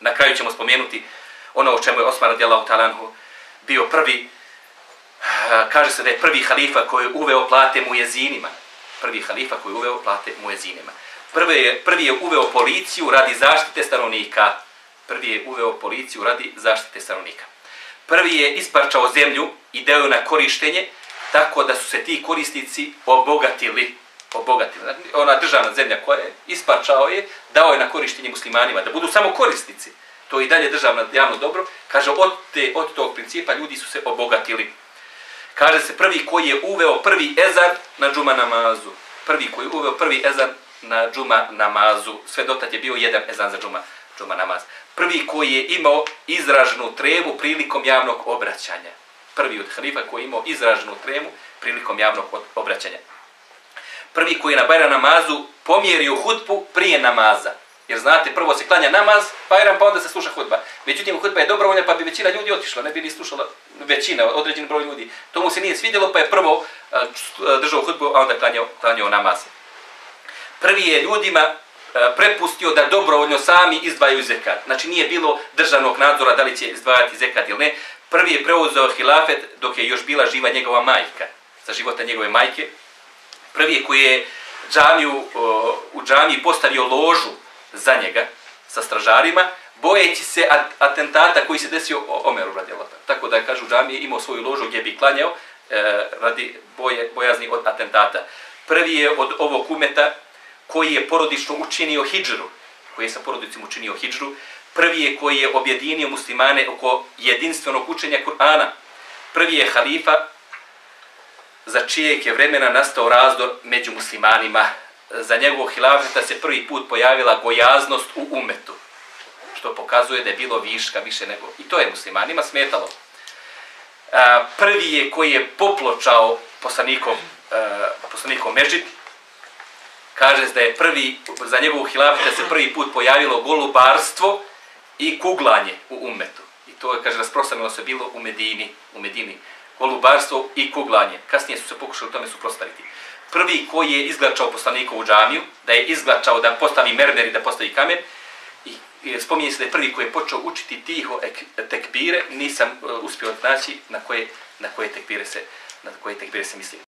Na kraju ćemo spomenuti ono o čemu je Osman radijallahu talanhu bio prvi, kaže se da je prvi halifa koji je uveo plate mu jezinima. Prvi halifa koji je uveo plate mu jezinima. Prvi je, prvi je uveo policiju radi zaštite stanovnika. Prvi je uveo policiju radi zaštite stanovnika. Prvi je isparčao zemlju i deo na korištenje, tako da su se ti korisnici obogatili. Obogatili. Znači, ona državna zemlja koja je isparčao je, dao je na korištenje muslimanima, da budu samo korisnici. To je i dalje državno javno dobro. Kaže, od, te, od tog principa ljudi su se obogatili. Kaže se, prvi koji je uveo prvi ezar na džuma namazu. Prvi koji je uveo prvi ezar na džuma namazu. Sve dotad je bio jedan ezan za džuma, džuma namaz. Prvi koji je imao izraženu tremu prilikom javnog obraćanja. Prvi od halifa koji je imao izraženu tremu prilikom javnog obraćanja. Prvi koji je na Bajra namazu pomjerio hutbu prije namaza. Jer znate, prvo se klanja namaz, Bajram, pa onda se sluša hutba. Međutim, hutba je dobrovoljna, pa bi većina ljudi otišla, ne bi ni slušala većina, određen broj ljudi. To mu se nije svidjelo, pa je prvo držao hutbu, a onda klanjao, klanjao namaz prvi je ljudima e, prepustio da dobrovoljno sami izdvajaju zekat. Znači nije bilo državnog nadzora da li će izdvajati zekat ili ne. Prvi je preuzeo hilafet dok je još bila živa njegova majka, za života njegove majke. Prvi je koji je džamiju, u džamiji postavio ložu za njega sa stražarima, bojeći se atentata koji se desio Omeru radijalata. Tako da, kažu, džamiji imao svoju ložu gdje bi klanjao e, radi boje, bojazni od atentata. Prvi je od ovog umeta koji je porodično učinio hijđru, koji je sa porodicom učinio hijđru, prvi je koji je objedinio muslimane oko jedinstvenog učenja Kur'ana, prvi je halifa za čijeg je vremena nastao razdor među muslimanima. Za njegovog hilafeta se prvi put pojavila gojaznost u umetu, što pokazuje da je bilo viška više nego... I to je muslimanima smetalo. Prvi je koji je popločao poslanikom, poslanikom Mežit, kaže da je prvi, za njegovu hilafeta se prvi put pojavilo golubarstvo i kuglanje u umetu. I to je, kaže, rasprostranilo se bilo u Medini, u Medini. Golubarstvo i kuglanje. Kasnije su se pokušali tome suprostaviti. Prvi koji je izglačao poslanikovu džamiju, da je izglačao da postavi mermer i da postavi kamen, i, i spominje se da je prvi koji je počeo učiti tiho ek, tekbire, nisam uh, uspio naći na koje, na koje tekbire se, na koje tekbire se misli.